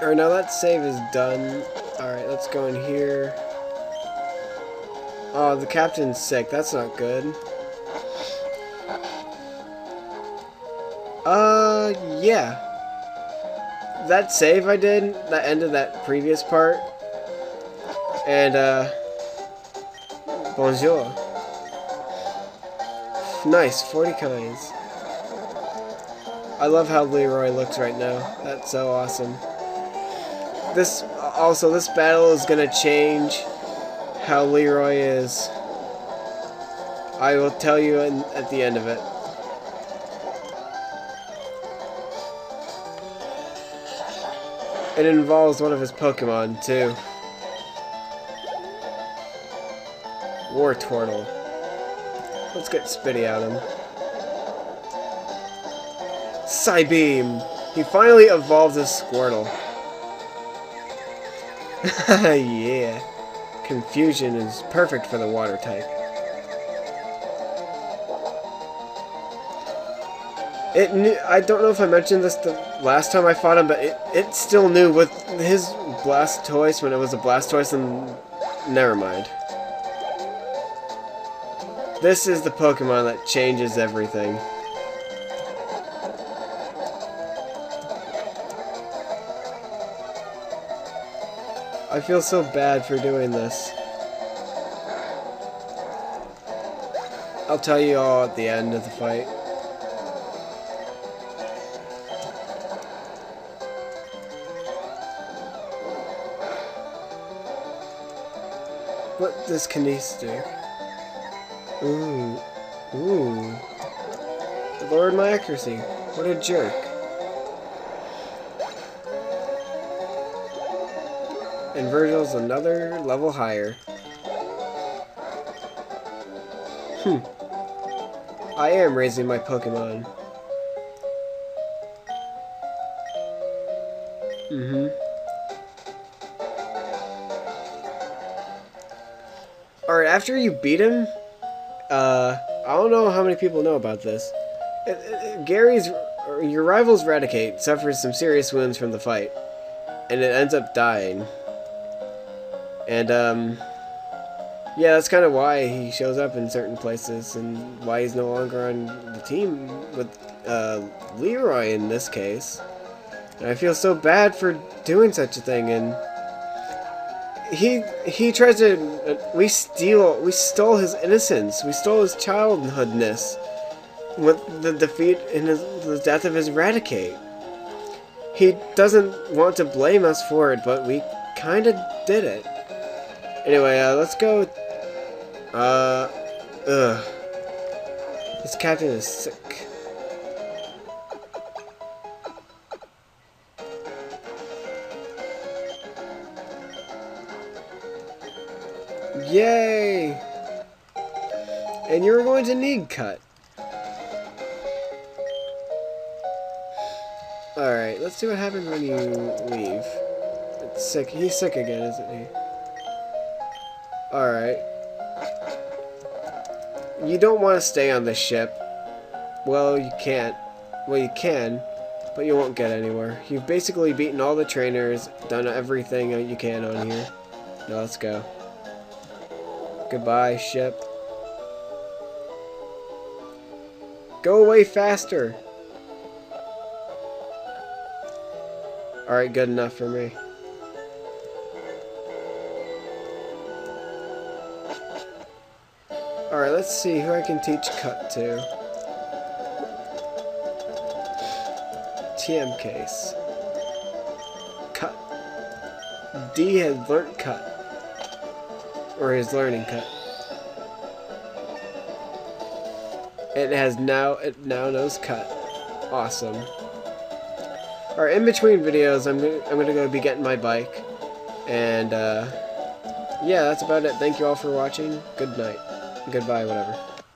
Alright, now that save is done. Alright, let's go in here. Oh, the captain's sick. That's not good. Uh, yeah. That save I did, that ended that previous part. And, uh, bonjour. Nice, 40 coins. I love how Leeroy looks right now. That's so awesome. This, also, this battle is gonna change how Leeroy is. I will tell you in, at the end of it. It involves one of his Pokemon, too. War Wartortle. Let's get Spitty out of him. Psybeam! He finally evolved a Squirtle. yeah. Confusion is perfect for the water type. It knew, I don't know if I mentioned this the last time I fought him, but it, it still knew with his Blastoise when it was a Blastoise and... Never mind. This is the Pokemon that changes everything. I feel so bad for doing this. I'll tell you all at the end of the fight. What does Kinese do? Ooh. Ooh. Lowered my accuracy. What a jerk. And Virgil's another level higher. Hmm. I am raising my Pokemon. Mm-hmm. Alright, after you beat him, uh, I don't know how many people know about this. It, it, Gary's, your rival's Raticate suffers some serious wounds from the fight, and it ends up dying. And, um, yeah, that's kind of why he shows up in certain places and why he's no longer on the team with uh, Leeroy in this case. And I feel so bad for doing such a thing and he he tries to uh, we steal we stole his innocence. We stole his childhoodness with the defeat and his, the death of his Raticate. He doesn't want to blame us for it but we kind of did it Anyway, uh, let's go. Uh, ugh. This captain is sick. Yay! And you're going to need cut. Alright, let's see what happens when you leave. It's sick. He's sick again, isn't he? Alright. You don't want to stay on the ship. Well, you can't. Well, you can, but you won't get anywhere. You've basically beaten all the trainers, done everything you can on here. Now let's go. Goodbye, ship. Go away faster! Alright, good enough for me. Alright, let's see who I can teach cut to. TM case. Cut. D has learned cut. Or is learning cut. It has now it now knows cut. Awesome. Alright, in between videos I'm gonna I'm gonna go be getting my bike. And uh yeah, that's about it. Thank you all for watching. Good night. Goodbye, whatever.